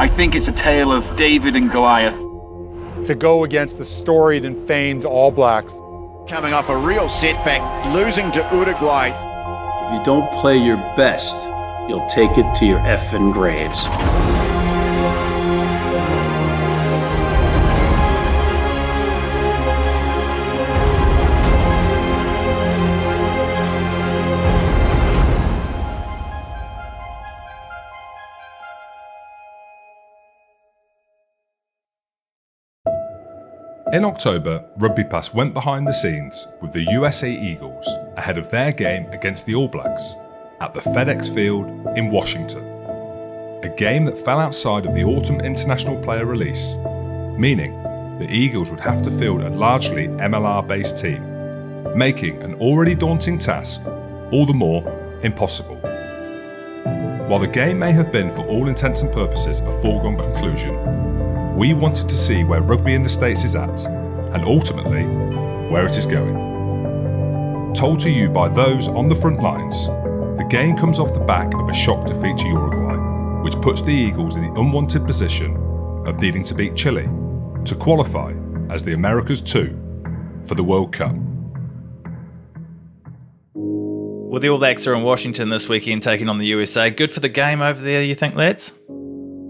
I think it's a tale of David and Goliath. To go against the storied and famed All Blacks. Coming off a real setback, losing to Uruguay. If you don't play your best, you'll take it to your effing graves. In October, Rugby Pass went behind the scenes with the USA Eagles ahead of their game against the All Blacks at the FedEx Field in Washington. A game that fell outside of the autumn international player release, meaning the Eagles would have to field a largely MLR based team, making an already daunting task all the more impossible. While the game may have been, for all intents and purposes, a foregone conclusion, we wanted to see where rugby in the States is at, and ultimately, where it is going. Told to you by those on the front lines, the game comes off the back of a shock defeat to Uruguay, which puts the Eagles in the unwanted position of needing to beat Chile to qualify as the Americas 2 for the World Cup. Well, the All Blacks are in Washington this weekend taking on the USA. Good for the game over there, you think, lads?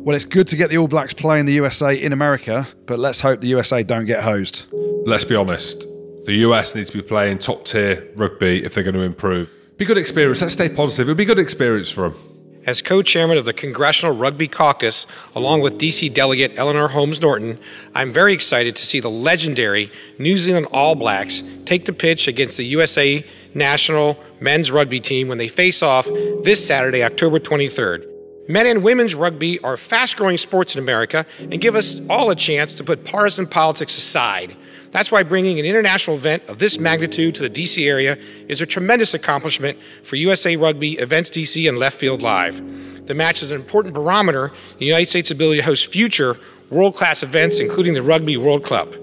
Well, it's good to get the All Blacks playing the USA in America, but let's hope the USA don't get hosed. Let's be honest. The US needs to be playing top tier rugby if they're going to improve. Be good experience. Let's stay positive. It'll be good experience for them. As co chairman of the Congressional Rugby Caucus, along with DC delegate Eleanor Holmes Norton, I'm very excited to see the legendary New Zealand All Blacks take the pitch against the USA national men's rugby team when they face off this Saturday, October 23rd. Men and women's rugby are fast growing sports in America and give us all a chance to put partisan politics aside. That's why bringing an international event of this magnitude to the DC area is a tremendous accomplishment for USA Rugby, Events DC, and Left Field Live. The match is an important barometer in the United States' ability to host future world class events, including the Rugby World Cup.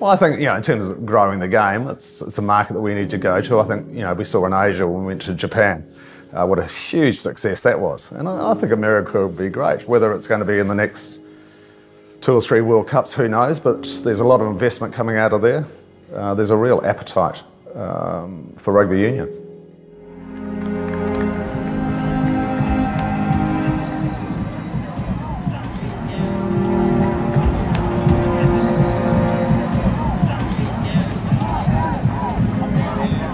Well, I think, you know, in terms of growing the game, it's, it's a market that we need to go to. I think, you know, we saw in Asia when we went to Japan uh, what a huge success that was. And I, I think America will be great. Whether it's going to be in the next two or three World Cups, who knows? But there's a lot of investment coming out of there. Uh, there's a real appetite um, for rugby union.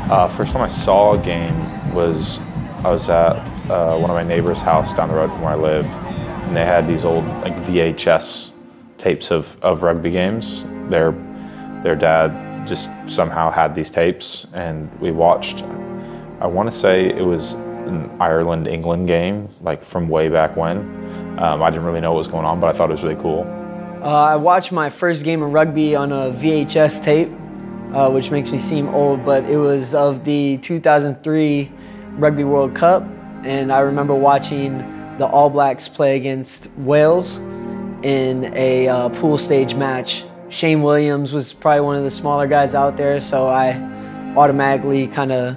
Uh, first time I saw a game was I was at uh, one of my neighbor's house down the road from where I lived, and they had these old like VHS tapes of, of rugby games. Their their dad just somehow had these tapes, and we watched. I want to say it was an Ireland England game, like from way back when. Um, I didn't really know what was going on, but I thought it was really cool. Uh, I watched my first game of rugby on a VHS tape, uh, which makes me seem old, but it was of the 2003 Rugby World Cup, and I remember watching the All Blacks play against Wales in a uh, pool stage match. Shane Williams was probably one of the smaller guys out there, so I automatically kind of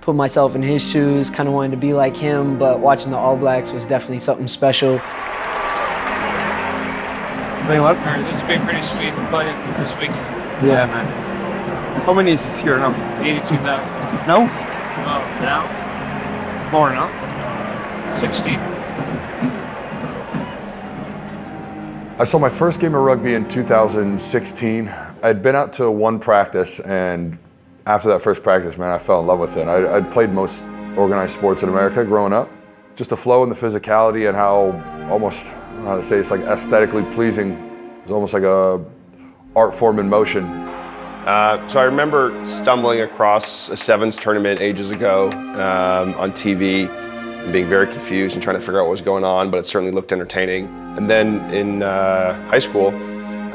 put myself in his shoes, kind of wanted to be like him, but watching the All Blacks was definitely something special. Doing what? This has been pretty sweet to play this week. Yeah, man. How many is here now? 82,000. No? Oh, now? More now? 60. I saw my first game of rugby in 2016. I'd been out to one practice, and after that first practice, man, I fell in love with it. I, would played most organized sports in America growing up. Just the flow and the physicality and how almost, I don't know how to say, it's like aesthetically pleasing. It's almost like a art form in motion. Uh, so I remember stumbling across a sevens tournament ages ago um, on TV and being very confused and trying to figure out what was going on, but it certainly looked entertaining. And then in uh, high school,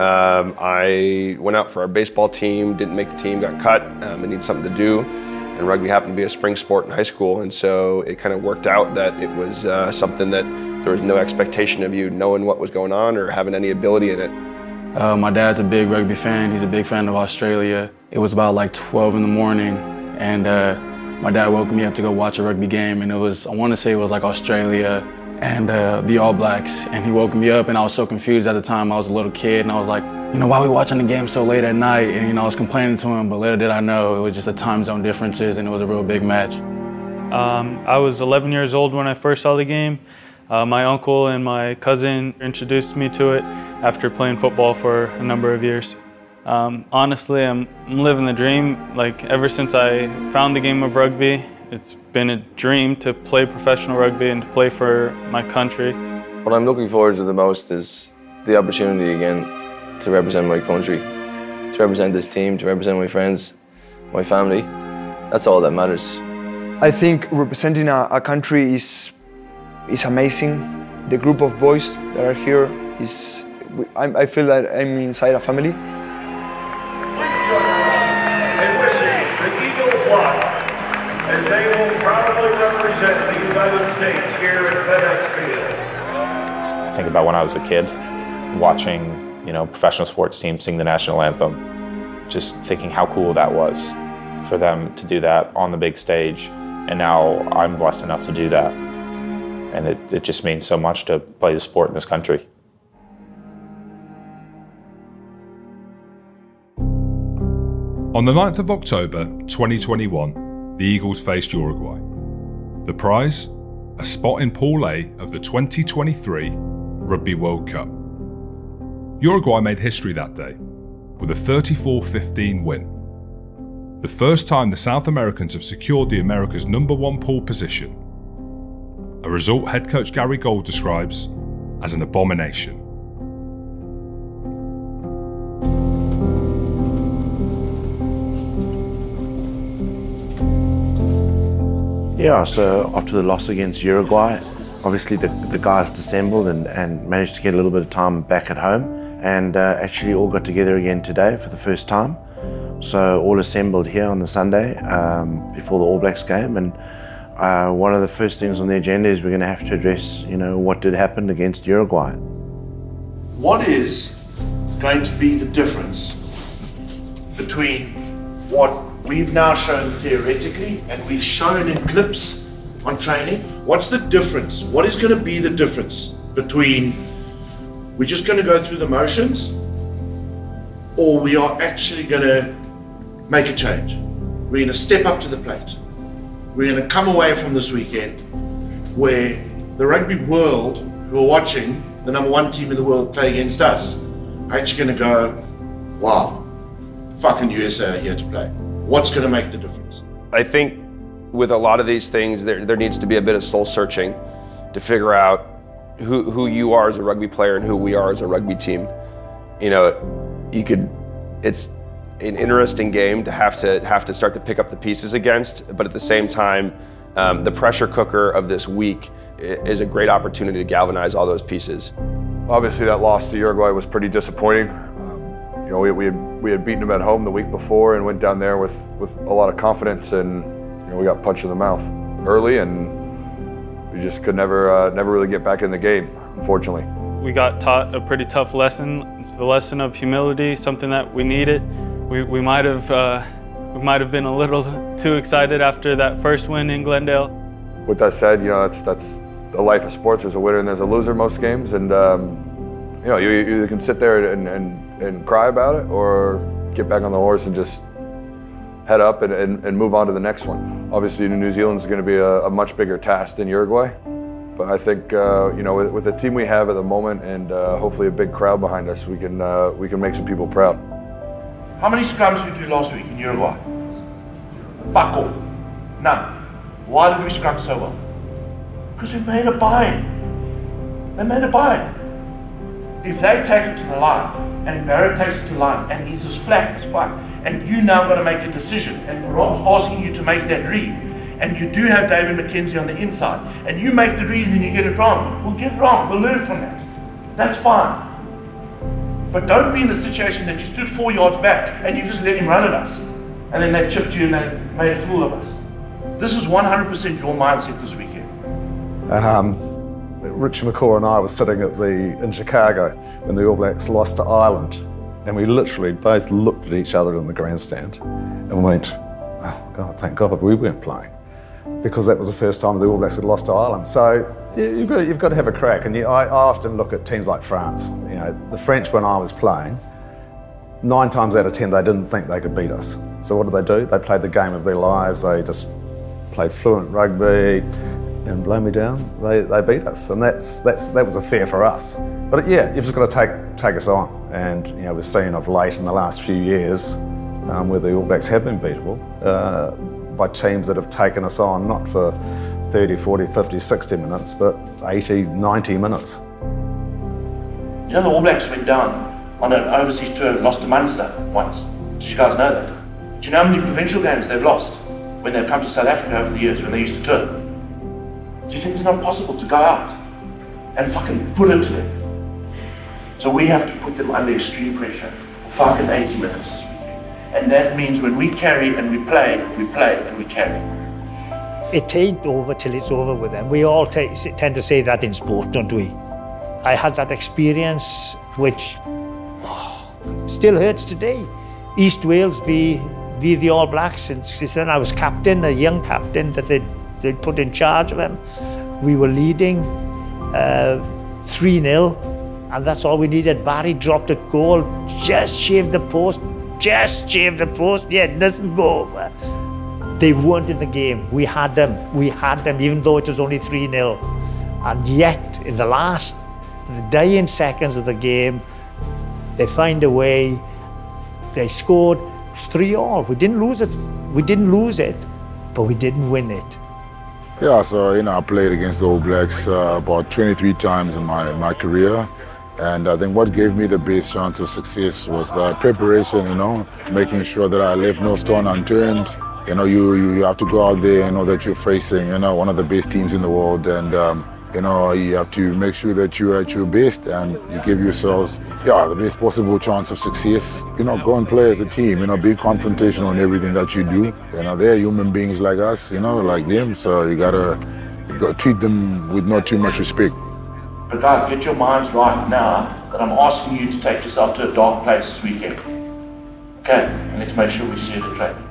um, I went out for our baseball team, didn't make the team, got cut, um, I needed something to do. And rugby happened to be a spring sport in high school, and so it kind of worked out that it was uh, something that there was no expectation of you knowing what was going on or having any ability in it. Uh, my dad's a big rugby fan. He's a big fan of Australia. It was about like 12 in the morning, and uh, my dad woke me up to go watch a rugby game, and it was, I want to say it was like Australia and uh, the All Blacks, and he woke me up, and I was so confused at the time. I was a little kid, and I was like, you know, why are we watching the game so late at night? And you know, I was complaining to him, but little did I know it was just the time zone differences, and it was a real big match. Um, I was 11 years old when I first saw the game. Uh, my uncle and my cousin introduced me to it after playing football for a number of years. Um, honestly, I'm, I'm living the dream. Like ever since I found the game of rugby, it's been a dream to play professional rugby and to play for my country. What I'm looking forward to the most is the opportunity again to represent my country, to represent this team, to represent my friends, my family. That's all that matters. I think representing a, a country is is amazing. The group of boys that are here is. I, I feel that I'm inside a family. in wishing the Eagles luck as they will proudly represent the United States here at FedEx Field. I think about when I was a kid, watching you know professional sports teams sing the national anthem, just thinking how cool that was for them to do that on the big stage, and now I'm blessed enough to do that, and it, it just means so much to play the sport in this country. On the 9th of October 2021, the Eagles faced Uruguay. The prize? A spot in Pool A of the 2023 Rugby World Cup. Uruguay made history that day with a 34 15 win. The first time the South Americans have secured the America's number one pool position. A result head coach Gary Gold describes as an abomination. Yeah, so after the loss against Uruguay, obviously the, the guys dissembled and, and managed to get a little bit of time back at home and uh, actually all got together again today for the first time. So all assembled here on the Sunday um, before the All Blacks game and uh, one of the first things on the agenda is we're going to have to address, you know, what did happen against Uruguay. What is going to be the difference between what we've now shown theoretically and we've shown in clips on training? What's the difference? What is going to be the difference between we're just going to go through the motions or we are actually going to make a change? We're going to step up to the plate. We're going to come away from this weekend where the rugby world who are watching the number one team in the world play against us are actually going to go, wow, fucking USA are here to play. What's going to make the difference? I think with a lot of these things, there, there needs to be a bit of soul searching to figure out who, who you are as a rugby player and who we are as a rugby team. You know, you could, it's an interesting game to have to have to start to pick up the pieces against, but at the same time, um, the pressure cooker of this week is a great opportunity to galvanize all those pieces. Obviously, that loss to Uruguay was pretty disappointing. You know, we, we, had, we had beaten them at home the week before and went down there with, with a lot of confidence, and you know, we got punched in the mouth early, and we just could never uh, never really get back in the game, unfortunately. We got taught a pretty tough lesson. It's the lesson of humility, something that we needed. We, we might have uh, we might have been a little too excited after that first win in Glendale. With that said, you know that's that's the life of sports. There's a winner and there's a loser most games, and um, you know you, you either can sit there and, and, and cry about it or get back on the horse and just head up and, and, and move on to the next one. Obviously, New Zealand is going to be a, a, much bigger task than Uruguay, but I think uh, you know with, with, the team we have at the moment and uh, hopefully a big crowd behind us, we can uh, we can make some people proud. How many scrums did we do last week in Uruguay? Fuck all. None. Why did we scrum so well? Because we made a bind. They made a bind. If they take it to the line, and Barrett takes it to the line, and he's as flat as fuck, and you now got to make a decision, and Rob's asking you to make that read, and you do have Damian McKenzie on the inside, and you make the read and you get it wrong, we'll get it wrong. We'll learn from that. That's fine. But don't be in a situation that you stood four yards back and you just let him run at us. And then they chipped you and they made a fool of us. This is 100% your mindset this weekend. Um, Richie McCaw and I were sitting at the in Chicago when the All Blacks lost to Ireland, and we literally both looked at each other in the grandstand and went, "Oh God, thank God we weren't playing," because that was the first time the All Blacks had lost to Ireland. So you've, got, you've got to have a crack. And you, I, I often look at teams like France. You know, the French when I was playing, nine times out of ten they didn't think they could beat us. So what did they do? They played the game of their lives. They just played fluent rugby, and blow me down, they, they beat us, and that's that's that was a fear for us. But yeah, you've just got to take take us on, and you know we've seen of late in the last few years um, where the All Blacks have been beatable uh, by teams that have taken us on, not for 30, 40, 50, 60 minutes, but 80, 90 minutes. You know the All Blacks went down on an overseas tour and lost to Munster once. Did you guys know that? Do you know how many provincial games they've lost when they've come to South Africa over the years when they used to tour? Do you think it's not possible to go out and fucking pull into it to them? So we have to put them under extreme pressure for fucking 80 minutes this week. And that means when we carry and we play, we play and we carry. It ain't over till it's over with them. We all tend to say that in sport, don't we? I had that experience which oh, still hurts today. East Wales v, v the All Blacks, and then I was captain, a young captain that they'd, they'd put in charge of him. We were leading uh, 3 0, and that's all we needed. Barry dropped a goal, just shaved the post, just shaved the post, yeah, it doesn't go over. They weren't in the game. We had them. We had them, even though it was only 3 0. And yet, in the last, the dying seconds of the game, they find a way. They scored 3 all. We didn't lose it. We didn't lose it, but we didn't win it. Yeah, so you know, I played against the All Blacks uh, about 23 times in my, my career. And I think what gave me the best chance of success was the preparation, you know, making sure that I left no stone unturned. You know, you, you have to go out there and know that you're facing, you know, one of the best teams in the world. And, um, you know, you have to make sure that you're at your best and you give yourselves, yeah, the best possible chance of success. You know, go and play as a team, you know, be confrontational in everything that you do. You know, they're human beings like us, you know, like them. So you gotta, you gotta treat them with not too much respect. But guys, get your minds right now that I'm asking you to take yourself to a dark place this weekend. Okay, and let's make sure we see it at training.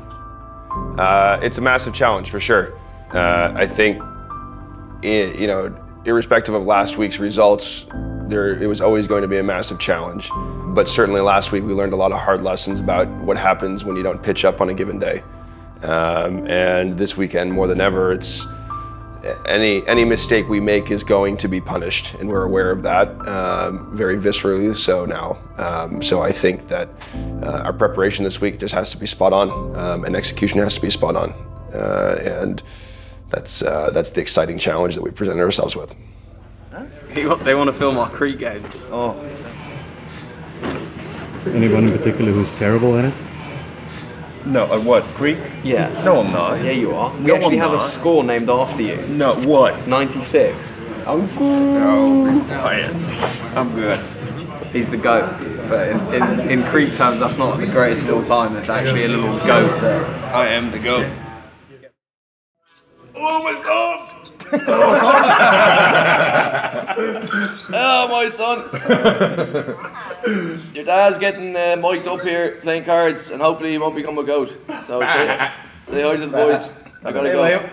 Uh, it's a massive challenge for sure. Uh, I think, i you know, irrespective of last week's results, there it was always going to be a massive challenge. But certainly last week we learned a lot of hard lessons about what happens when you don't pitch up on a given day. Um, and this weekend, more than ever, it's any any mistake we make is going to be punished, and we're aware of that um, very viscerally so now. Um, so I think that uh, our preparation this week just has to be spot on, um, and execution has to be spot on, uh, and that's uh, that's the exciting challenge that we presented ourselves with. They want to film our Crete games. Oh. Anyone in particular who's terrible at it? No, at what? Greek? Yeah. No, I'm not. Yeah, you are. We No, actually I'm have a not. score named after you. No, what? 96. Oh, good. quiet. I'm good. He's the GOAT. But in, in, in Crete terms, that's not the greatest of all time. It's actually a little GOAT. I am the GOAT. Oh my god! oh, my son. Your dad's getting uh, mic'd up here playing cards, and hopefully he won't become a goat. So say, say hi to the boys. I gotta go. Liam.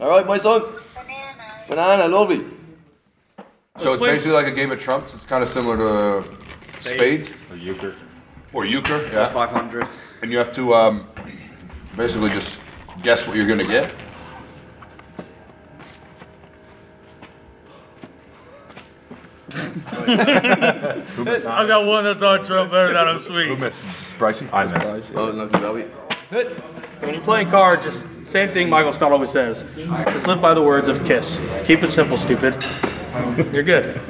All right, my son. Banana. Banana, lovely. So it's basically like a game of trumps. It's kind of similar to spades or euchre. Or euchre, yeah. 500. And you have to um, basically just guess what you're gonna get. I got one that's on Trump better than I'm sweet. Who missed? Bryson? I missed. Oh, no, Bobby. When you're playing cards, just same thing Michael Scott always says. Just live by the words of KISS. Keep it simple, stupid. You're good.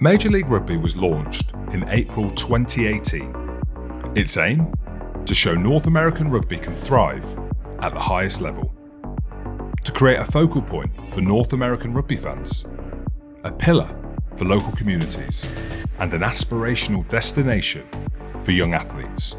Major League Rugby was launched in April 2018. Its aim? To show North American rugby can thrive at the highest level. To create a focal point for North American rugby fans, a pillar for local communities, and an aspirational destination for young athletes.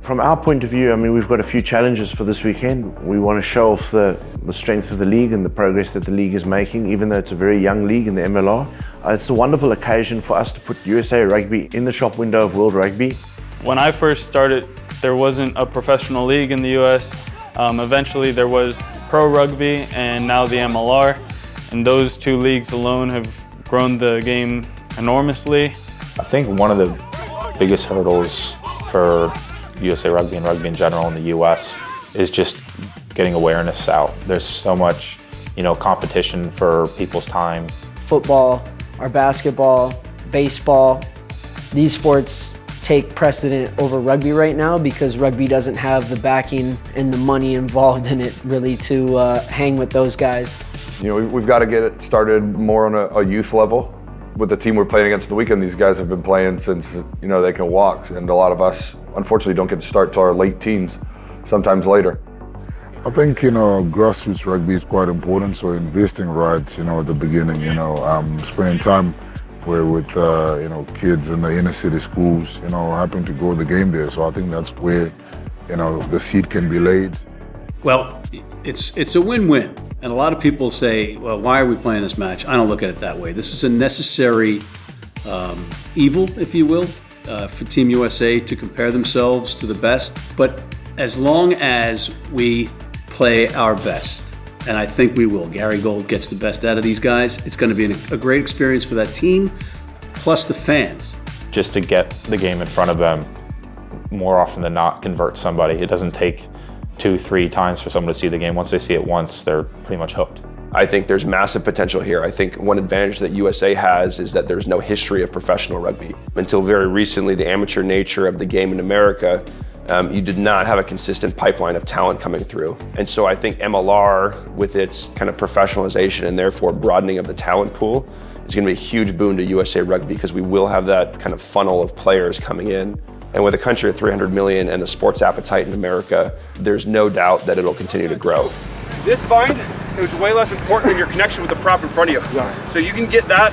From our point of view, I mean, we've got a few challenges for this weekend. We want to show off the, the strength of the league and the progress that the league is making, even though it's a very young league in the MLR. Uh, it's a wonderful occasion for us to put USA Rugby in the shop window of World Rugby. When I first started there wasn't a professional league in the U.S. Um, eventually, there was pro rugby and now the MLR, and those two leagues alone have grown the game enormously. I think one of the biggest hurdles for USA Rugby and rugby in general in the US is just getting awareness out. There's so much, you know, competition for people's time. Football, our basketball, baseball, these sports take precedent over rugby right now because rugby doesn't have the backing and the money involved in it really to uh, hang with those guys. You know, we've got to get it started more on a, a youth level. With the team we're playing against the weekend, these guys have been playing since you know they can walk, and a lot of us, unfortunately, don't get to start till our late teens, sometimes later. I think you know grassroots rugby is quite important. So investing right, you know, at the beginning, you know, um, spending time where with uh, you know kids in the inner city schools, you know, happen to go to the game there. So I think that's where you know the seed can be laid. Well, it's it's a win-win, and a lot of people say, "Well, why are we playing this match?" I don't look at it that way. This is a necessary um, evil, if you will, uh, for Team USA to compare themselves to the best. But as long as we play our best, and I think we will. Gary Gold gets the best out of these guys. It's going to be an, a great experience for that team, plus the fans. Just to get the game in front of them, more often than not, convert somebody. It doesn't take two, three times for someone to see the game. Once they see it once, they're pretty much hooked. I think there's massive potential here. I think one advantage that USA has is that there's no history of professional rugby. Until very recently, the amateur nature of the game in America um, you did not have a consistent pipeline of talent coming through. And so I think MLR, with its kind of professionalization and therefore broadening of the talent pool, is going to be a huge boon to USA Rugby because we will have that kind of funnel of players coming in. And with a country of 300 million and the sports appetite in America, there's no doubt that it'll continue to grow. This bind it was way less important than your connection with the prop in front of you. Yeah. So you can get that,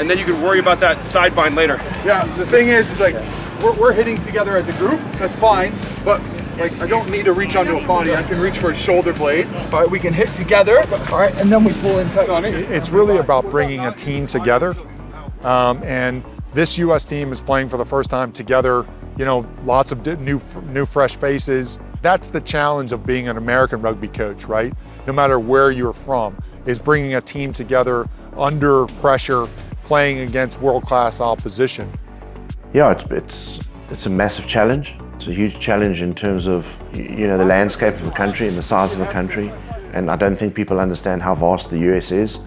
and then you can worry about that side bind later. Yeah, the thing is, is like, we're, we're hitting together as a group, that's fine, but like I don't need to reach onto a body, I can reach for a shoulder blade. All right, we can hit together, all right, and then we pull in tight. It's really about bringing a team together, um, and this U.S. team is playing for the first time together. You know, lots of new, new, fresh faces. That's the challenge of being an American rugby coach, right? No matter where you're from, is bringing a team together under pressure, playing against world-class opposition yeah, it's, it's, it's a massive challenge. It's a huge challenge in terms of, you know, the landscape of the country and the size of the country. And I don't think people understand how vast the US is.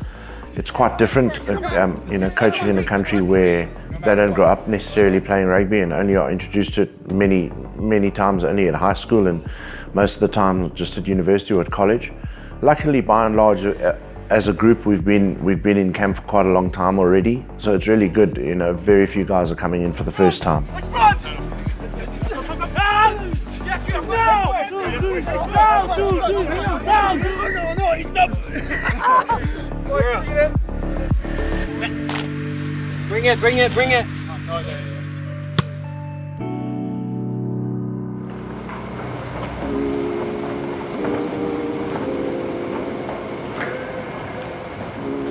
It's quite different, uh, um, you know, coaching in a country where they don't grow up necessarily playing rugby and only are introduced to it many, many times only at high school and most of the time just at university or at college. Luckily, by and large, uh, as a group, we've been we've been in camp for quite a long time already, so it's really good. You know, very few guys are coming in for the first time. Bring it, bring it, bring it.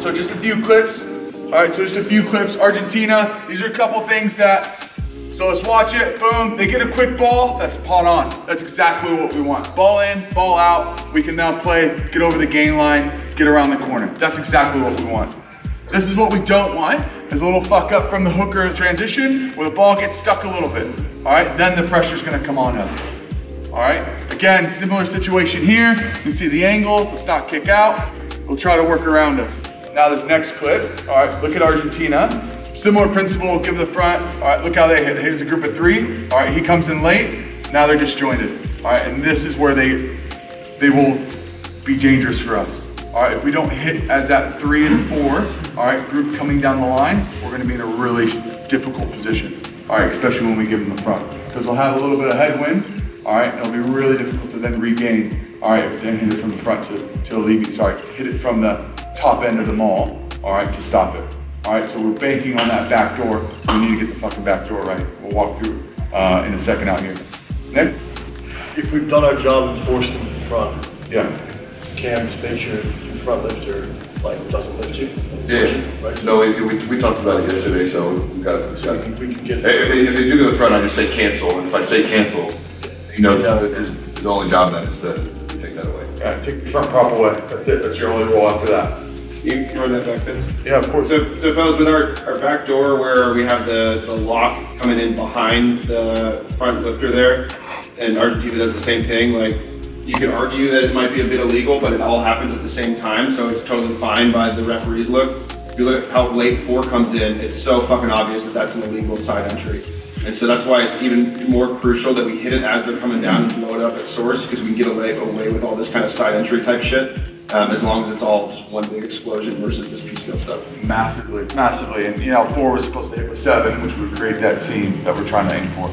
So just a few clips. All right, so just a few clips. Argentina, these are a couple things that, so let's watch it, boom. They get a quick ball, that's pot on. That's exactly what we want. Ball in, ball out. We can now play, get over the gain line, get around the corner. That's exactly what we want. This is what we don't want, is a little fuck up from the hooker transition where the ball gets stuck a little bit. All right, then the pressure's gonna come on us. All right, again, similar situation here. You see the angles, let's not kick out. We'll try to work around us. Now this next clip, all right, look at Argentina. Similar principle, give the front. All right, look how they hit. Here's a group of three. All right, he comes in late. Now they're disjointed. All right, and this is where they they will be dangerous for us. All right, if we don't hit as that three and four, all right, group coming down the line, we're gonna be in a really difficult position. All right, especially when we give them the front. Because they'll have a little bit of headwind, all right, it'll be really difficult to then regain. All right, if they hit it from the front to, to alleviate, sorry, hit it from the top end of the maul, all right, to stop it. All right, so we're banking on that back door. We need to get the fucking back door right. We'll walk through uh, in a second out here. Nick? If we've done our job and forced them to the front, yeah. Cam, just make sure your front lifter like doesn't lift you. Yeah. Right. No, we, we, we talked about it yesterday, so we got, we So got we can, we can get. Hey, if they, if they do go to the front, I just say cancel, and if I say cancel, No, his, his only job then is to take that away. Yeah, take the front prop away. That's it. That's your only role after that. You you run that back? Yeah, of course. So, so fellas, with our, our back door where we have the, the lock coming in behind the front lifter there, and Argentina does the same thing, like, you could argue that it might be a bit illegal, but it all happens at the same time, so it's totally fine by the referee's look. If you look at how late four comes in, it's so fucking obvious that that's an illegal side entry. And so that's why it's even more crucial that we hit it as they're coming down and blow it up at source, because we can get away, away with all this kind of side entry type shit, um, as long as it's all just one big explosion versus this piecemeal stuff. Massively, massively. And you know, four was supposed to hit with seven, which would create that scene that we're trying to aim for.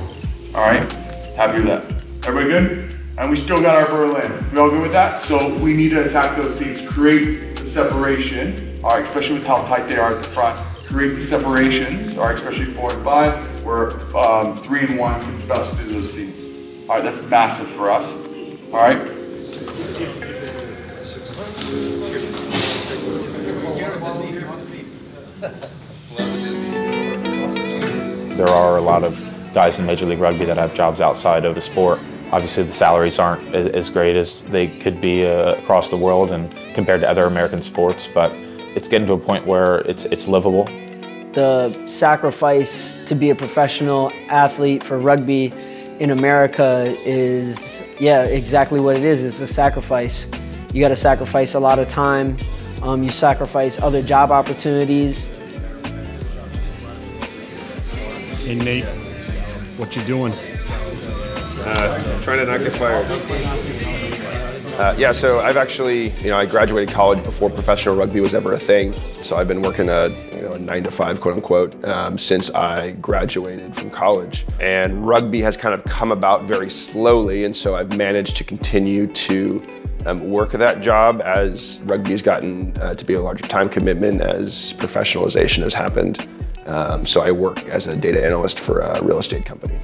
All right? Happy with that. Everybody good? And we still got our Berlin. We all good with that? So we need to attack those seams, create the separation, all right, especially with how tight they are at the front. Create the separations, all right, especially four and five, where um, three and one can best do those seams. All right, that's massive for us. All right? There are a lot of guys in Major League Rugby that have jobs outside of the sport. Obviously, the salaries aren't as great as they could be uh, across the world and compared to other American sports, but it's getting to a point where it's, it's livable. The sacrifice to be a professional athlete for rugby in America is, yeah, exactly what it is. It's a sacrifice. You got to sacrifice a lot of time. Um, you sacrifice other job opportunities. Hey Nate, what you doing? Uh, trying to not get fired. Uh, yeah, so I've actually, you know, I graduated college before professional rugby was ever a thing. So I've been working a, you know, a nine to five, quote unquote, um, since I graduated from college. And rugby has kind of come about very slowly, and so I've managed to continue to um, work that job as rugby has gotten uh, to be a larger time commitment as professionalization has happened. Um, so I work as a data analyst for a real estate company.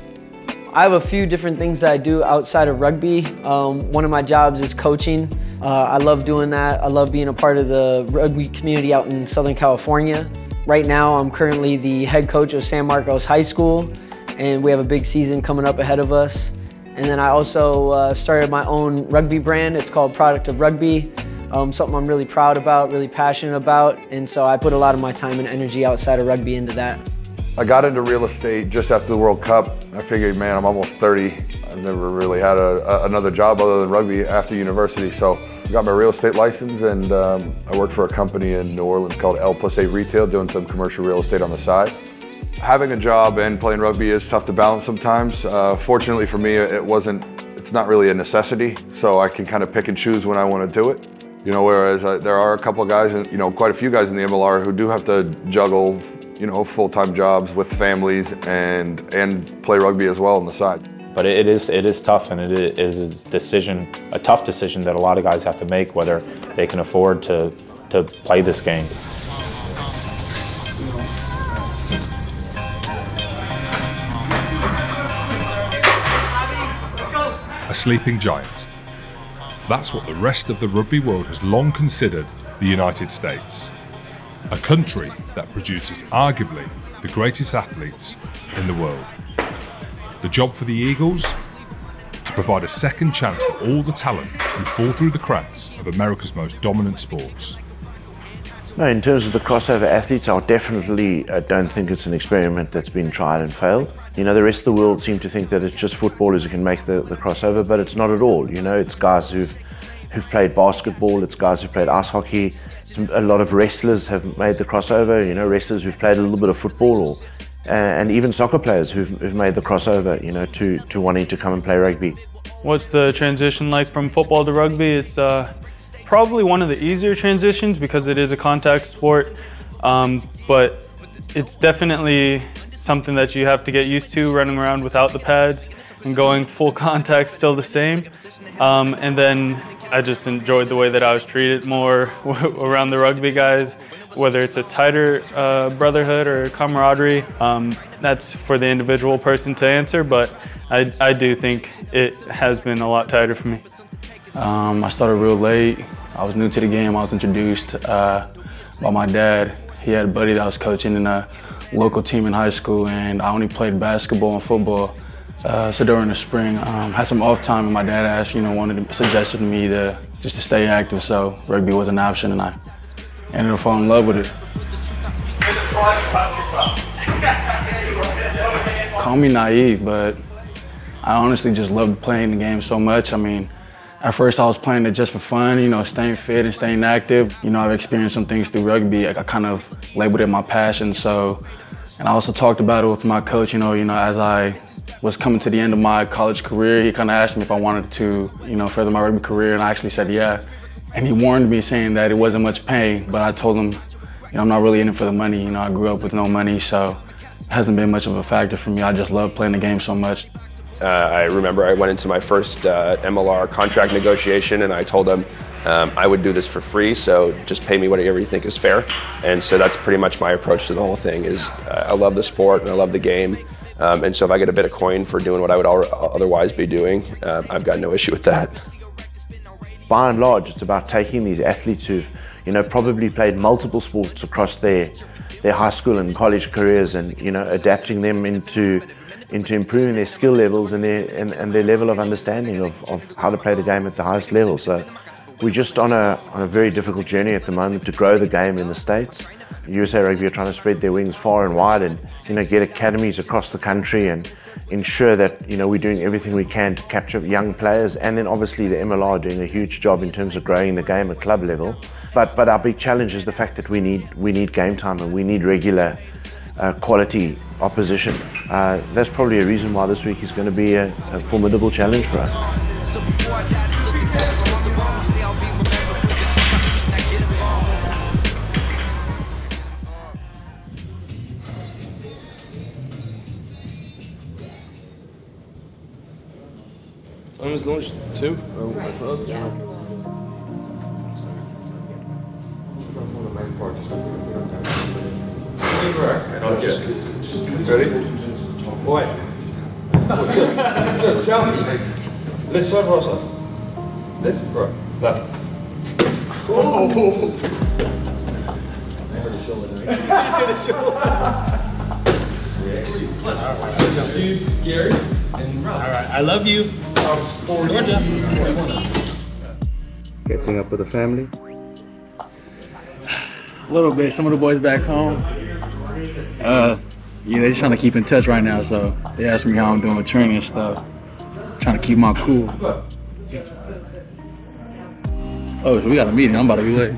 I have a few different things that I do outside of rugby. Um, one of my jobs is coaching. Uh, I love doing that. I love being a part of the rugby community out in Southern California. Right now, I'm currently the head coach of San Marcos High School, and we have a big season coming up ahead of us. And then I also uh, started my own rugby brand. It's called Product of Rugby. Um, something I'm really proud about, really passionate about, and so I put a lot of my time and energy outside of rugby into that. I got into real estate just after the World Cup. I figured, man, I'm almost 30. I've never really had a, a, another job other than rugby after university. So I got my real estate license and um, I worked for a company in New Orleans called L Plus A Retail doing some commercial real estate on the side. Having a job and playing rugby is tough to balance sometimes. Uh, fortunately for me, it wasn't, it's not really a necessity. So I can kind of pick and choose when I want to do it. You know, whereas uh, there are a couple of guys, and you know, quite a few guys in the MLR who do have to juggle, you know, full-time jobs with families and and play rugby as well on the side. But it is it is tough, and it is a decision, a tough decision that a lot of guys have to make whether they can afford to to play this game. A sleeping giant. That's what the rest of the rugby world has long considered the United States. A country that produces arguably the greatest athletes in the world. The job for the Eagles? To provide a second chance for all the talent who fall through the cracks of America's most dominant sports. No, in terms of the crossover athletes, I definitely uh, don't think it's an experiment that's been tried and failed. You know, the rest of the world seem to think that it's just footballers who can make the, the crossover, but it's not at all. You know, it's guys who've who've played basketball, it's guys who've played ice hockey. It's a lot of wrestlers have made the crossover. You know, wrestlers who've played a little bit of football, or uh, and even soccer players who've, who've made the crossover. You know, to to wanting to come and play rugby. What's the transition like from football to rugby? It's uh, probably one of the easier transitions because it is a contact sport, um, but it's definitely something that you have to get used to running around without the pads and going full contact still the same. Um, and then I just enjoyed the way that I was treated more around the rugby guys, whether it's a tighter uh, brotherhood or camaraderie. Um, that's for the individual person to answer, but I, I do think it has been a lot tighter for me. Um, I started real late. I was new to the game. I was introduced uh, by my dad. He had a buddy that was coaching in a local team in high school, and I only played basketball and football. Uh, so during the spring, um, had some off time, and my dad asked, you know, wanted to, suggested to me to just to stay active. So rugby was an option, and I ended up falling in love with it. Call me naive, but I honestly just loved playing the game so much. I mean, at first I was playing it just for fun, you know, staying fit and staying active. You know, I've experienced some things through rugby. I kind of labeled it my passion. So, and I also talked about it with my coach, you know, you know, as I was coming to the end of my college career, he kind of asked me if I wanted to, you know, further my rugby career, and I actually said yeah. And he warned me saying that it wasn't much pay, but I told him, you know, I'm not really in it for the money. You know, I grew up with no money, so it hasn't been much of a factor for me. I just love playing the game so much. Uh, I remember I went into my first uh, MLR contract negotiation and I told them um, I would do this for free, so just pay me whatever you think is fair. And so that's pretty much my approach to the whole thing is uh, I love the sport and I love the game. Um, and so if I get a bit of coin for doing what I would otherwise be doing, uh, I've got no issue with that. By and large, it's about taking these athletes who've, you know, probably played multiple sports across their their high school and college careers, and you know, adapting them into into improving their skill levels and their and, and their level of understanding of, of how to play the game at the highest level. So we're just on a on a very difficult journey at the moment to grow the game in the States. USA Rugby are trying to spread their wings far and wide and you know get academies across the country and ensure that you know we're doing everything we can to capture young players and then obviously the MLR are doing a huge job in terms of growing the game at club level. But but our big challenge is the fact that we need we need game time and we need regular uh, quality opposition. Uh, that's probably a reason why this week is going to be a, a formidable challenge for us. When was launched? Two? Oh, yeah. Ready? Boy. Tell me. Left side, right side. Left, right. Left. Oh! You, Gary, and Rob. All right, I love you. Georgia. Catching up with the family? A little bit. Some of the boys back home. Uh, yeah, they're trying to keep in touch right now, so they ask me how I'm doing with training and stuff. Trying to keep my cool. Oh, so we got a meeting. I'm about to be late.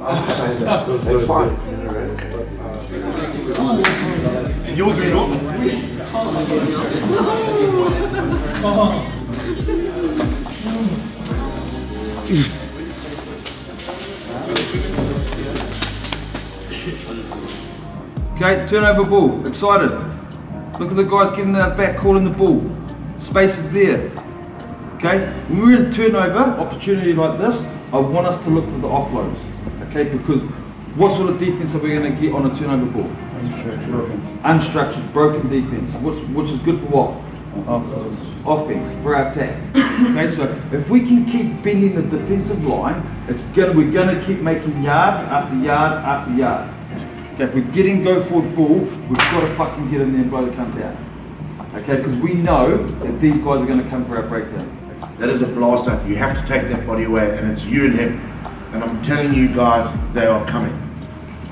That's fine. You'll do Okay, turnover ball, excited. Look at the guys getting that back, calling the ball. Space is there. Okay, when we're in turnover, opportunity like this, I want us to look for the offloads. Okay, because what sort of defense are we going to get on a turnover ball? Unstructured, Unstructured broken defense, which, which is good for what? Offense. Offense, for our attack. okay, so if we can keep bending the defensive line, it's gonna, we're going to keep making yard after yard after yard. Okay, if we're getting go forward ball, we've got to fucking get in there and blow the cunt out. Okay, because we know that these guys are going to come for our breakdowns. That is a blast up. You have to take that body away, and it's you and him. And I'm telling you guys, they are coming.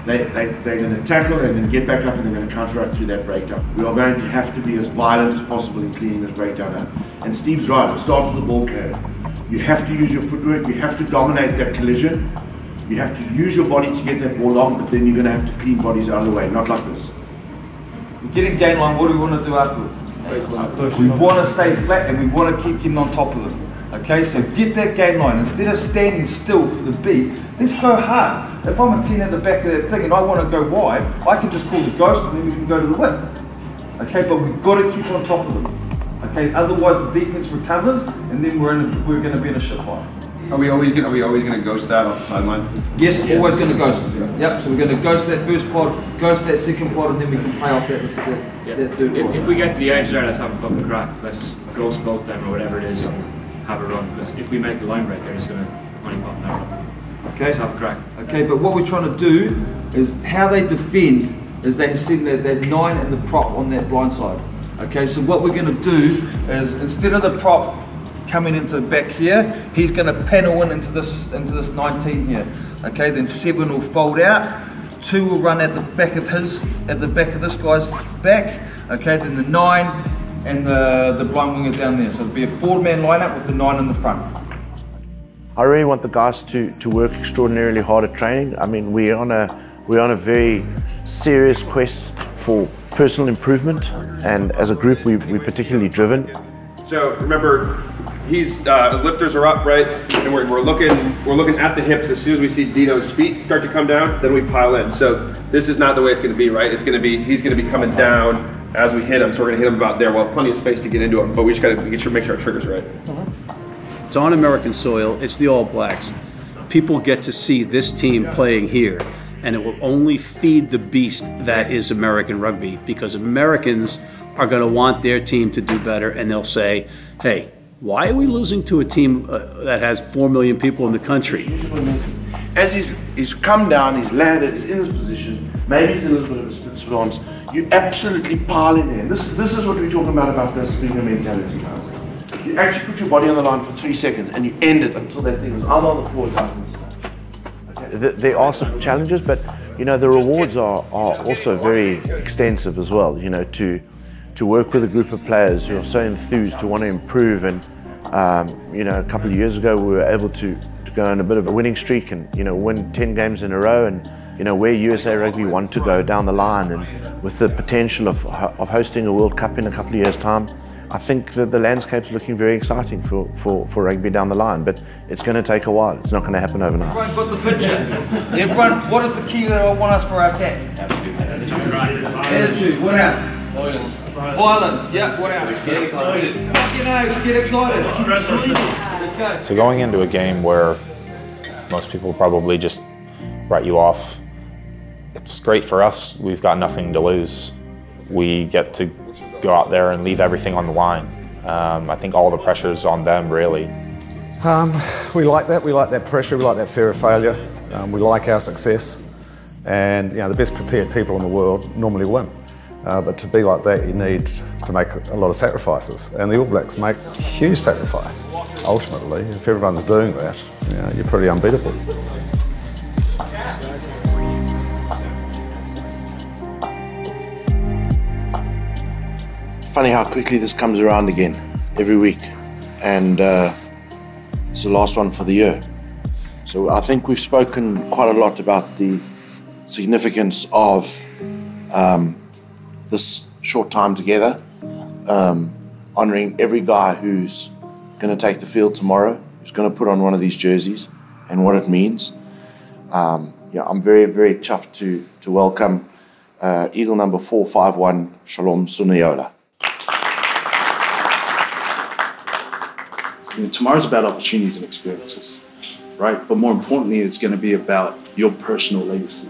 They, they, they're going to tackle, going to get back up, and they're going to counteract through that breakdown. We are going to have to be as violent as possible in cleaning this breakdown out. And Steve's right, it starts with the ball carrier. You have to use your footwork, you have to dominate that collision, you have to use your body to get that ball long, but then you're going to have to clean bodies out of the way, not like this. We're getting gain line, what do we want to do afterwards? We want to stay flat and we want to keep getting on top of them. Okay, so get that gain line. Instead of standing still for the beat, let's go hard. If I'm a 10 at the back of that thing and I want to go wide, I can just call the ghost and then we can go to the width. Okay, but we've got to keep on top of them. Okay, otherwise the defense recovers and then we're, in a, we're going to be in a shit fight. Are we always gonna, are we always going to ghost that off the sideline? Yes, always going to ghost. Yep, so we're going to ghost that first pod, ghost that second pod, and then we can play off that, that, Yeah. that third If, pod. if we get to the edge there, let's have a fucking crack. Let's ghost both them or whatever it is and have a run. Because if we make a line break, they're just going to money pop that run. Okay. Let's have a crack. Okay, but what we're trying to do is how they defend is they have seen that, that nine and the prop on that blind side. Okay, so what we're going to do is instead of the prop coming into back here, he's going to panel in into this into this 19 here. Okay, then seven will fold out. Two will run at the back of his, at the back of this guy's back. Okay, then the nine and the the blind winger down there. So it'll be a four-man lineup with the nine in the front. I really want the guys to, to work extraordinarily hard at training. I mean, we're on a we're on a very serious quest for personal improvement, and as a group, we, we're particularly driven. So remember, he's uh, lifters are up, right? And we're, we're looking we're looking at the hips. As soon as we see Dino's feet start to come down, then we pile in. So this is not the way it's going to be, right? It's going to be he's going to be coming down as we hit him. So we're going to hit him about there. We'll have plenty of space to get into him, but we just got to sure make sure our triggers are right. It's on American soil. It's the All Blacks. People get to see this team playing here, and it will only feed the beast that is American rugby because Americans are going to want their team to do better, and they'll say, hey, why are we losing to a team uh, that has 4 million people in the country? As he's, he's come down, he's landed, he's in his position, maybe he's a little bit of a split stance, you absolutely pile in there. This, this is what we're talking about about this being a mentality, guys. You actually put your body on the line for three seconds and you end it until that thing is either on the floor or out. There there are some challenges, but you know the rewards are, are also very extensive as well. You know to to work with a group of players who are so enthused to want to improve, and um, you know a couple of years ago we were able to, to go on a bit of a winning streak and you know win ten games in a row, and you know where USA Rugby want to go down the line, and with the potential of of hosting a World Cup in a couple of years' time. I think that the landscape's looking very exciting for, for, for rugby down the line, but it's going to take a while. It's not going to happen overnight. Everyone got the picture. Everyone, what is the key that I want us for our attack? Attitude. What else? Violence. Violence. Yeah. What else? Get excited. Fucking hell, get excited. Let's go. So going into a game where most people probably just write you off, it's great for us. We've got nothing to lose. We get to go out there and leave everything on the line. Um, I think all the pressure's on them, really. Um, we like that. We like that pressure. We like that fear of failure. Um, we like our success. And you know, the best prepared people in the world normally win. Uh, but to be like that, you need to make a lot of sacrifices. And the All Blacks make huge sacrifice. Ultimately, if everyone's doing that, you know, you're pretty unbeatable. funny how quickly this comes around again every week. And uh, it's the last one for the year. So I think we've spoken quite a lot about the significance of um, this short time together, um, honouring every guy who's going to take the field tomorrow, who's going to put on one of these jerseys, and what it means. Um, yeah, I'm very, very chuffed to, to welcome uh, Eagle number 451, Shalom Suniula. You know, tomorrow's about opportunities and experiences, right? But more importantly, it's going to be about your personal legacy,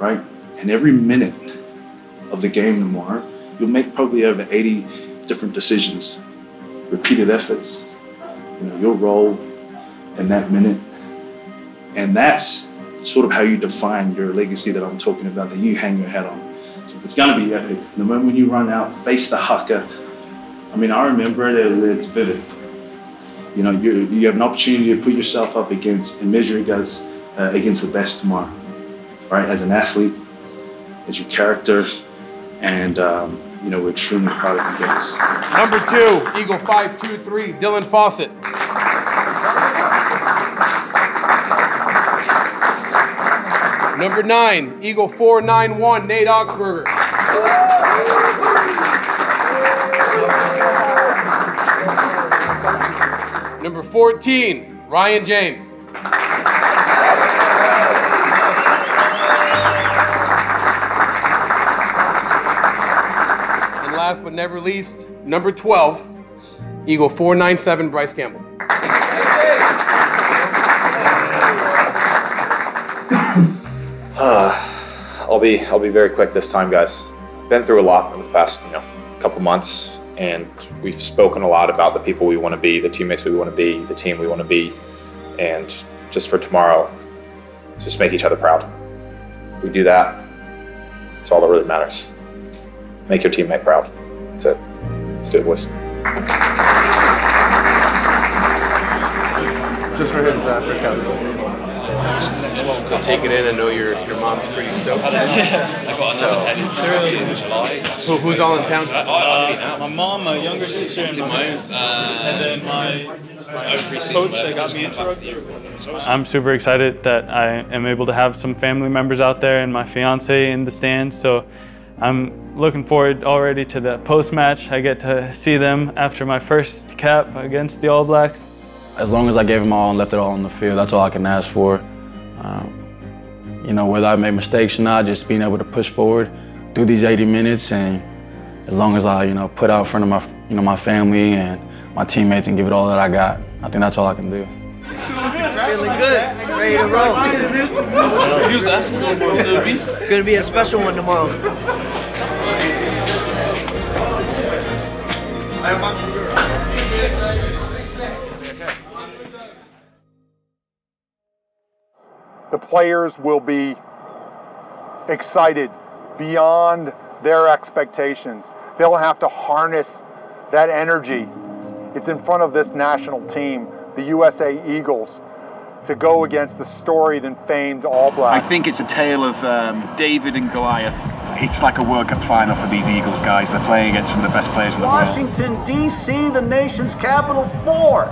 right? And every minute of the game tomorrow, you'll make probably over 80 different decisions, repeated efforts, you know, your role in that minute. And that's sort of how you define your legacy that I'm talking about, that you hang your hat on. So it's going to be epic. The moment when you run out, face the haka. I mean, I remember it, it's vivid you know, you, you have an opportunity to put yourself up against and measure against, uh, against the best tomorrow, right? As an athlete, as your character, and um, you know, we're extremely proud of you guys. Number two, Eagle 523, Dylan Fawcett. Number nine, Eagle 491, Nate Augspurger. Number 14, Ryan James. Last but number 12, Eagle 497, Bryce Campbell. Uh, I'll be I'll be very quick this time, guys. Been through a lot in the past, you know, couple months, and we've spoken a lot about the people we want to be, the teammates we want to be, the team we want to be, and just for tomorrow, just make each other proud. If we do that, it's all that really matters. Make your teammate proud. That's it. Let's do it, boys. Just for his uh, first count. So take it in. I know your your mom's pretty stoked. I got another Who, who's all in town? Uh, my mom, my younger sister, and my and then my coach that got me into. I'm super excited that I am able to have some family members out there and my fiance in the stands. So I'm looking forward already to the post match. I get to see them after my first cap against the All Blacks. As long as I gave them all and left it all on the field, that's all I can ask for. Um, you know, whether I made mistakes or not, just being able to push forward through these 80 minutes, and as long as I, you know, put out in front of my, you know, my family and my teammates and give it all that I got, I think that's all I can do. Feeling good, ready to roll. He was asking for more service. Gonna be a special one tomorrow. The players will be excited beyond their expectations. They'll have to harness that energy. It's in front of this national team, the USA Eagles, to go against the storied and famed All Blacks. I think it's a tale of um, David and Goliath. It's like a World Cup final for these Eagles guys. They're playing against some of the best players in the world. Washington, D.C., the nation's capital, four.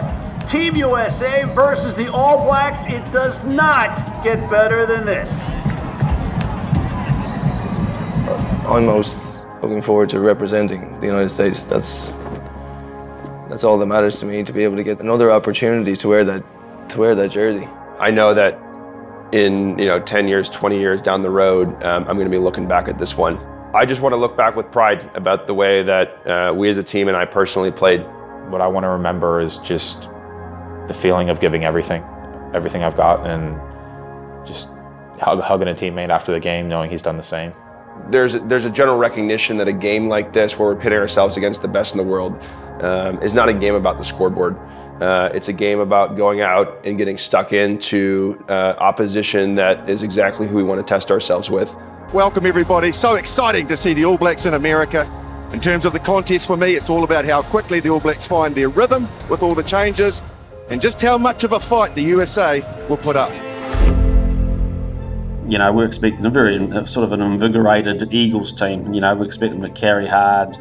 Team USA versus the All Blacks. It does not get better than this. I'm most looking forward to representing the United States. That's that's all that matters to me to be able to get another opportunity to wear that to wear that jersey. I know that in you know 10 years, 20 years down the road, um, I'm going to be looking back at this one. I just want to look back with pride about the way that uh, we as a team and I personally played. What I want to remember is just the feeling of giving everything, everything I've got, and just hug, hugging a teammate after the game, knowing he's done the same. There's there's a general recognition that a game like this, where we're pitting ourselves against the best in the world, um, is not a game about the scoreboard. Uh, it's a game about going out and getting stuck into uh, opposition that is exactly who we want to test ourselves with. Welcome, everybody. So exciting to see the All Blacks in America. In terms of the contest for me, it's all about how quickly the All Blacks find their rhythm with all the changes and just how much of a fight the USA will put up. You know, we're expecting a very sort of an invigorated Eagles team. You know, we expect them to carry hard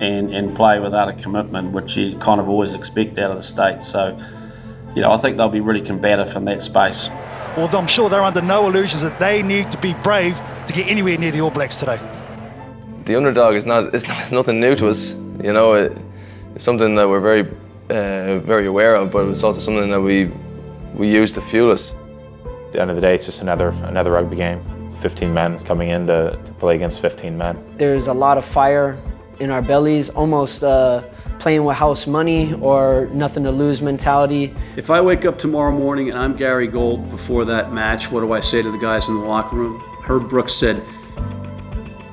and, and play without a commitment, which you kind of always expect out of the States. So, you know, I think they'll be really combative in that space. Well, I'm sure they're under no illusions that they need to be brave to get anywhere near the All Blacks today. The underdog is not it's, it's nothing new to us. You know, it, it's something that we're very uh, very aware of, but it's also something that we we use to fuel us. At the end of the day, it's just another another rugby game. 15 men coming in to, to play against 15 men. There's a lot of fire in our bellies, almost uh, playing with house money or nothing to lose mentality. If I wake up tomorrow morning and I'm Gary Gold before that match, what do I say to the guys in the locker room? Herb Brooks said,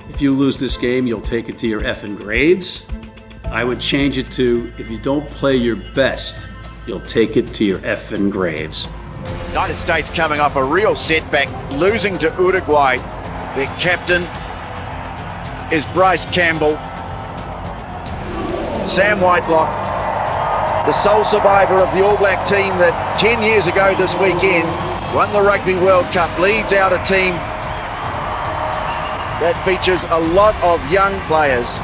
if you lose this game, you'll take it to your effing graves. I would change it to, if you don't play your best, you'll take it to your effing graves. United States coming off a real setback, losing to Uruguay. Their captain is Bryce Campbell. Sam Whitelock, the sole survivor of the All Black team that 10 years ago this weekend won the Rugby World Cup, leads out a team that features a lot of young players.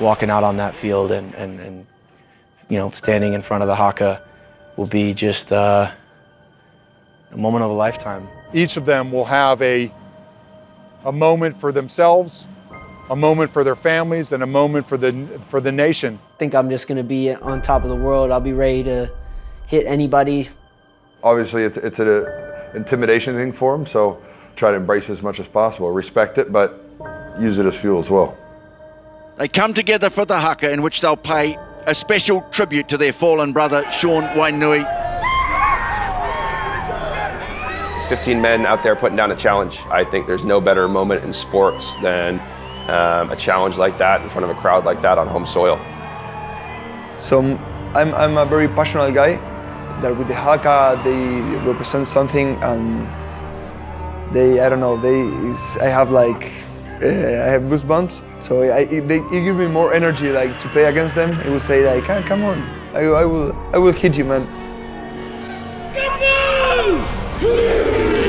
Walking out on that field and, and, and you know, standing in front of the haka will be just uh, a moment of a lifetime. Each of them will have a, a moment for themselves, a moment for their families, and a moment for the, for the nation. I think I'm just going to be on top of the world. I'll be ready to hit anybody. Obviously, it's, it's an intimidation thing for them, so try to embrace it as much as possible. Respect it, but use it as fuel as well. They come together for the haka in which they'll pay a special tribute to their fallen brother, Sean Wainui. It's 15 men out there putting down a challenge. I think there's no better moment in sports than um, a challenge like that in front of a crowd like that on home soil. So I'm, I'm a very passionate guy that with the Haka they represent something and they I don't know they is, I have like uh, I have goosebumps. So I, it, they, it me more energy like to play against them. It will say like ah, come on. I, I will I will hit you man. A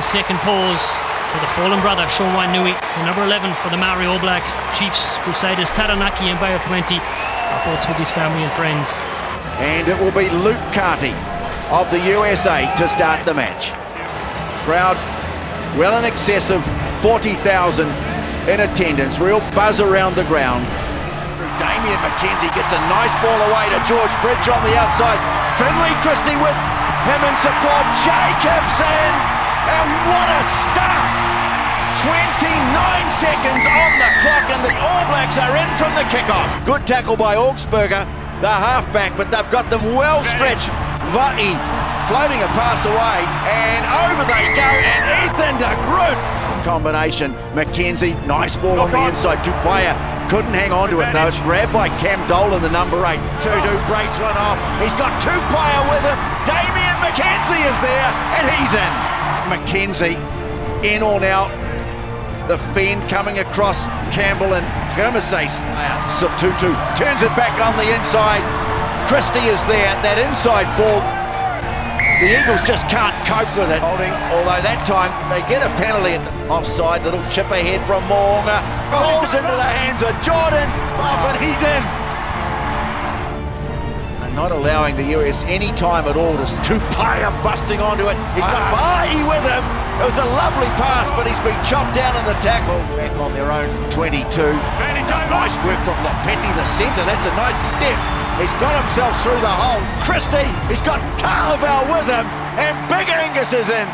11 second pause for the fallen brother, Sean Wainui, the number 11 for the Maori All Blacks, Chiefs, Crusaders, Taranaki and Bay of Plenty. Our thoughts with his family and friends. And it will be Luke Carty of the USA to start the match. Crowd well in excess of 40,000 in attendance. Real buzz around the ground. Damian McKenzie gets a nice ball away to George Bridge on the outside. Finlay Christie with him in support. Jacobson! And what a start! 29 seconds on the clock and the All Blacks are in from the kickoff. Good tackle by Augspurger, the halfback, but they've got them well stretched. Vaa'i floating a pass away and over they go and Ethan de Groot. Combination, McKenzie, nice ball on the inside. Tupaea couldn't hang on to it though. It's grabbed by Cam Dolan, the number eight. Tutu breaks one off. He's got Tupaea with him. Damian McKenzie is there and he's in. McKenzie in or out. The Finn coming across Campbell and Hermeses. So Tutu turns it back on the inside. Christie is there. That inside ball the Eagles just can't cope with it. Although that time they get a penalty at the offside. Little chip ahead from Mo'unga. Falls into the hands of Jordan. Off and he's in. They're not allowing the US any time at all. Just Tupaea busting onto it. He's got Vaa'i with him. It was a lovely pass, but he's been chopped down in the tackle. Back on their own 22. Nice work from Lopeti, the centre. That's a nice step. He's got himself through the hole. Christie, he's got Ta'avao with him, and Big Angus is in.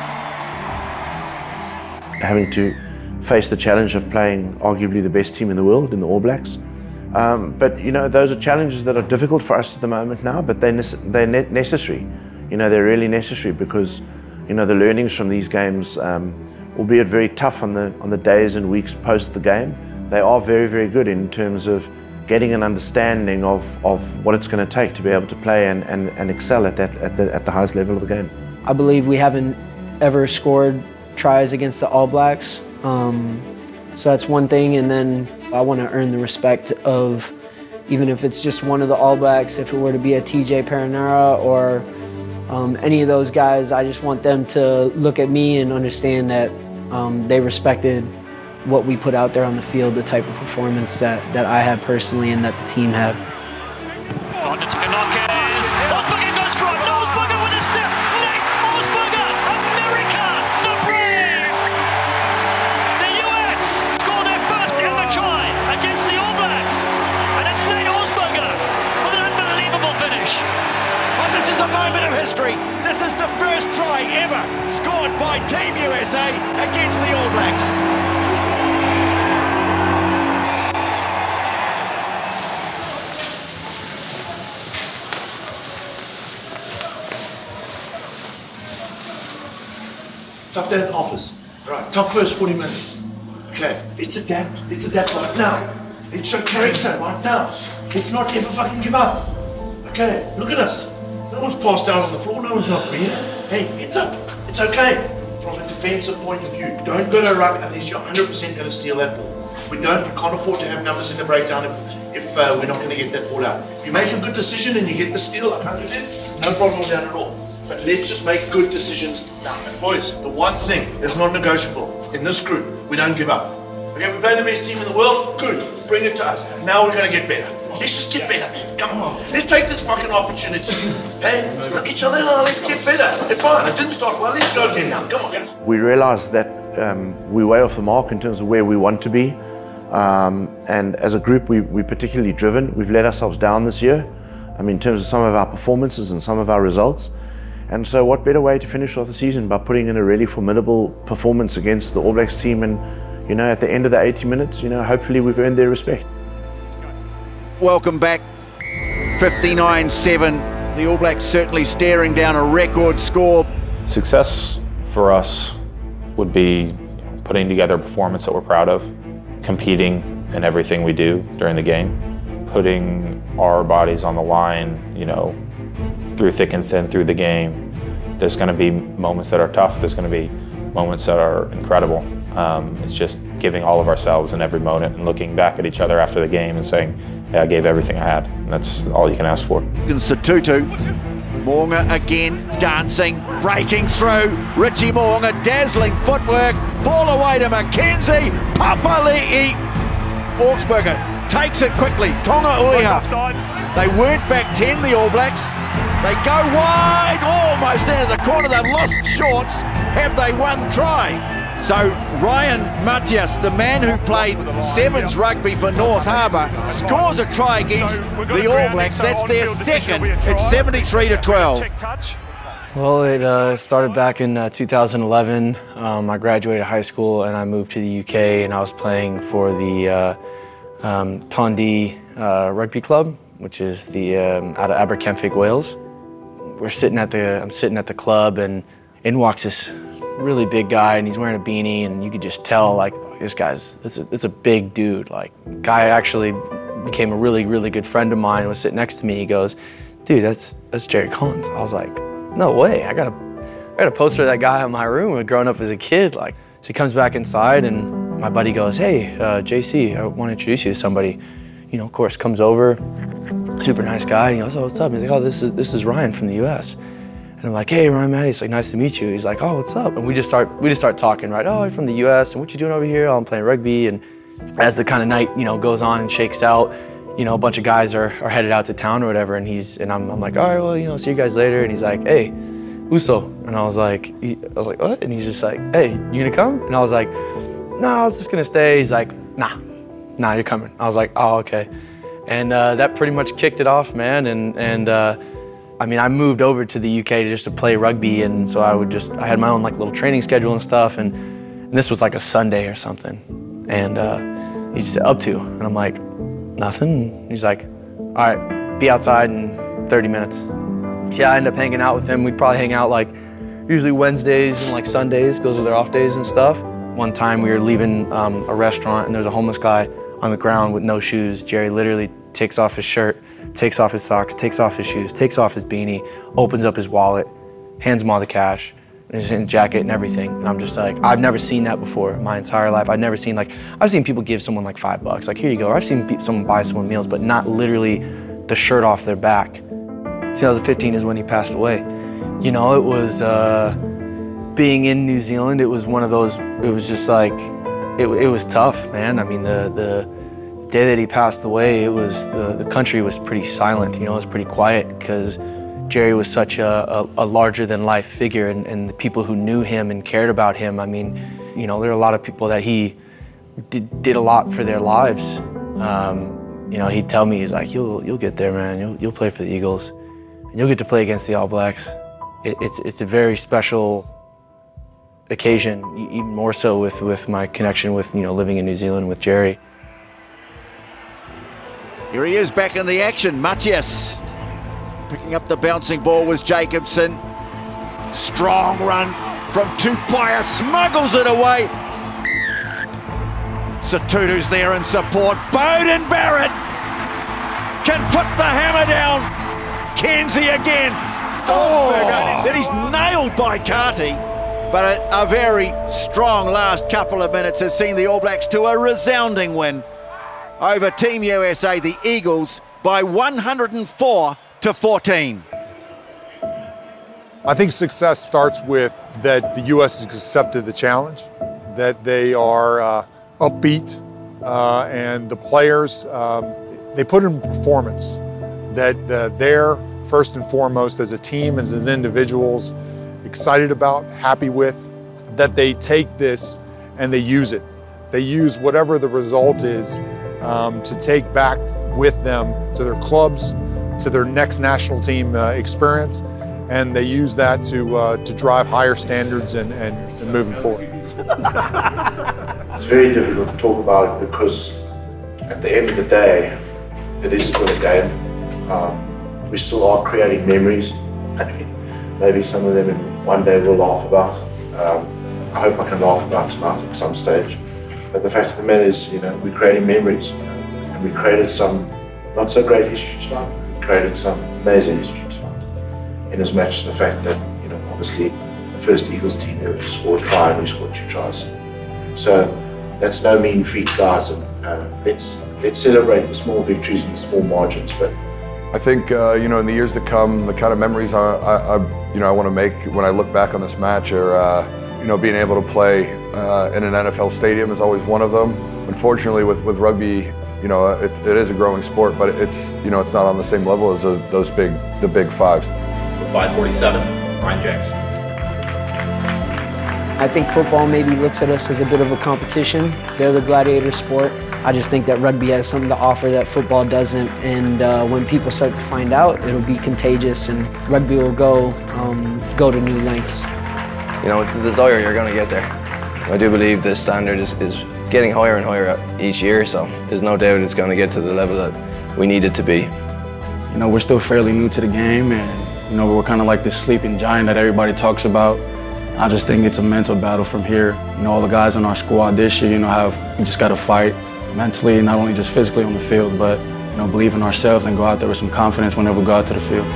Having to face the challenge of playing arguably the best team in the world in the All Blacks. Um, but you know, those are challenges that are difficult for us at the moment now, but they're, they're ne- necessary. You know, they're really necessary because you know the learnings from these games, um, albeit very tough on the on the days and weeks post the game, they are very very good in terms of getting an understanding of, of what it's going to take to be able to play and, and, and excel at that at the, at the highest level of the game. I believe we haven't ever scored tries against the All Blacks. Um, so that's one thing. And then I want to earn the respect of, even if it's just one of the All Blacks, if it were to be a TJ Perenara or um, any of those guys, I just want them to look at me and understand that um, they respected what we put out there on the field, the type of performance that, that I had personally and that the team had. Tough first 40 minutes. Okay, let's adapt. Let's adapt right now. It's your character right now. Let's not ever fucking give up. Okay, look at us. No one's passed out on the floor, no one's not breathing. Hey, it's up. It's okay. From a defensive point of view, don't go to a ruck unless you're 100% going to steal that ball. We don't, we can't afford to have numbers in the breakdown if, if uh, we're not going to get that ball out. If you make a good decision and you get the steal like 100, no problem that at all. But let's just make good decisions now. And boys, the one thing that's not negotiable in this group, we don't give up. Okay, we play the best team in the world, good. Bring it to us. Now we're going to get better. Let's just get better. Come on. Let's take this fucking opportunity. Hey, look each other now. Let's get better. It's fine. It didn't start well. Let's go again now. Come on. We realize that um, we're way off the mark in terms of where we want to be. Um, and as a group, we, we're particularly driven. We've let ourselves down this year. I mean, in terms of some of our performances and some of our results. And so, what better way to finish off the season by putting in a really formidable performance against the All Blacks team? And, you know, at the end of the 80 minutes, you know, hopefully we've earned their respect. Welcome back. 59 7. The All Blacks certainly staring down a record score. Success for us would be putting together a performance that we're proud of, competing in everything we do during the game, putting our bodies on the line, you know, through thick and thin through the game. There's going to be moments that are tough. There's going to be moments that are incredible. Um, it's just giving all of ourselves in every moment and looking back at each other after the game and saying, hey, I gave everything I had. And that's all you can ask for. And Sotutu. Mo'unga again dancing, breaking through. Richie Mo'unga, dazzling footwork. Ball away to McKenzie. Papali'i. Augspurger takes it quickly. Tonga Uiha. They weren't back 10, the All Blacks. They go wide, almost into the corner. They've lost shorts. Have they won try? So Ryan Matyas, the man who played sevens rugby for North Harbour, scores a try against the All Blacks. That's their second. It's 73 to 12. Well, it uh, started back in uh, 2011. Um, I graduated high school and I moved to the UK and I was playing for the uh, um, Tondu uh, Rugby Club, which is the um, out of Aberkenfig, Wales. We're sitting at the I'm sitting at the club and in walks this really big guy and he's wearing a beanie and you could just tell like this guy's it's a, it's a big dude. Like guy actually became a really really good friend of mine was sitting next to me. He goes dude that's that's Jerry Collins. I was like no way. I got a I got a poster of that guy in my room growing up as a kid. Like so he comes back inside and my buddy goes hey uh, JC I want to introduce you to somebody. You know of course comes over super nice guy and he goes oh what's up he's like oh this is this is Ryan from the US and I'm like, hey, Ryan Matty. It's like, nice to meet you. He's like, oh, what's up? And we just start, we just start talking, right? Oh, I'm from the U.S. and what you doing over here? Oh, I'm playing rugby. And as the kind of night, you know, goes on and shakes out, you know, a bunch of guys are, are headed out to town or whatever. And he's, and I'm, I'm like, all right, well, you know, see you guys later. And he's like, hey, Uso. And I was like, I was like, what? And he's just like, hey, you gonna come? And I was like, no, I was just gonna stay. He's like, nah, nah, you're coming. I was like, oh, okay. And uh, that pretty much kicked it off, man. And, and, uh, I mean, I moved over to the UK just to play rugby, and so I would just, I had my own like little training schedule and stuff, and, and this was like a Sunday or something. And uh, he just up to? And I'm like, nothing. He's like, all right, be outside in 30 minutes. So yeah, I end up hanging out with him. We'd probably hang out like usually Wednesdays and like Sundays, goes with their off days and stuff. One time we were leaving um, a restaurant and there's a homeless guy on the ground with no shoes. Jerry literally takes off his shirt takes off his socks, takes off his shoes, takes off his beanie, opens up his wallet, hands him all the cash, his jacket and everything. And I'm just like, I've never seen that before my entire life. I've never seen like, I've seen people give someone like five bucks, like here you go. I've seen someone buy someone meals, but not literally the shirt off their back. 2015 is when he passed away. You know, it was uh, being in New Zealand. It was one of those. It was just like, it, it was tough, man. I mean, the the the day that he passed away, it was the, the country was pretty silent. You know, it was pretty quiet because Jerry was such a, a, a larger than life figure, and, and, the people who knew him and cared about him. I mean, you know, there are a lot of people that he did, did a lot for their lives. Um, you know, he'd tell me, he's like, "You'll you'll get there, man. You'll you'll play for the Eagles, and you'll get to play against the All Blacks." It, it's it's a very special occasion, even more so with with my connection with you know living in New Zealand with Jerry. Here he is back in the action. Matyas picking up the bouncing ball was Jacobson. Strong run from Tupaea, smuggles it away. Sotutu's there in support. Beauden Barrett can put the hammer down. Kenzie again. Oh, then he's nailed by Carty. But a, a very strong last couple of minutes has seen the All Blacks to a resounding win over Team USA, the Eagles, by 104 to 14. I think success starts with that the U.S. has accepted the challenge, that they are uh, upbeat, uh, and the players, um, they put in performance that uh, they're first and foremost as a team, as individuals, excited about, happy with, that they take this and they use it. They use whatever the result is um, to take back with them to their clubs, to their next national team uh, experience, and they use that to, uh, to drive higher standards and, and, and moving forward. It's very difficult to talk about it because at the end of the day, it is still a game. Um, we still are creating memories. Maybe some of them in one day we'll laugh about. Um, I hope I can laugh about tonight at some stage. But the fact of the matter is, you know, we're creating memories. And we created some not so great history tonight. We created some amazing history tonight. In as much as the fact that, you know, obviously the first Eagles team ever to score a try and we scored two tries. So that's no mean feat, guys. And uh, let's let's celebrate the small victories and the small margins. But I think uh, you know in the years to come, the kind of memories I, I, I you know I want to make when I look back on this match are uh, you know being able to play uh, in an NFL stadium is always one of them. Unfortunately, with with rugby, you know it, it is a growing sport, but it's you know it's not on the same level as a, those big the big fives. 547, Ryan Jenks. I think football maybe looks at us as a bit of a competition. They're the gladiator sport. I just think that rugby has something to offer that football doesn't. And uh, when people start to find out, it'll be contagious and rugby will go, um, go to new lengths. You know, it's the desire, you're going to get there. I do believe the standard is, is getting higher and higher each year, so there's no doubt it's going to get to the level that we need it to be. You know, we're still fairly new to the game, and, you know, we're kind of like this sleeping giant that everybody talks about. I just think it's a mental battle from here. You know, all the guys on our squad this year, you know, have we just got to fight mentally, not only just physically on the field, but you know, believe in ourselves and go out there with some confidence whenever we go out to the field.